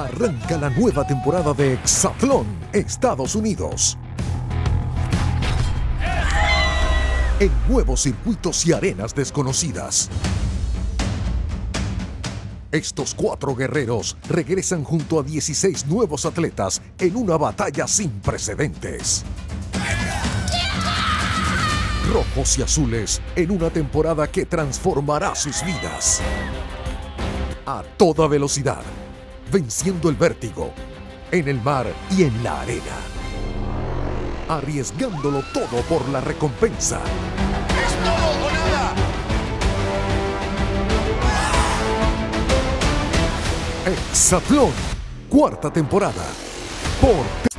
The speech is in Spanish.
Arranca la nueva temporada de Exatlón, Estados Unidos. En nuevos circuitos y arenas desconocidas. Estos cuatro guerreros regresan junto a 16 nuevos atletas en una batalla sin precedentes. Rojos y azules en una temporada que transformará sus vidas. A toda velocidad, venciendo el vértigo, en el mar y en la arena. Arriesgándolo todo por la recompensa. ¡Es todo o nada! Exatlón, cuarta temporada. Por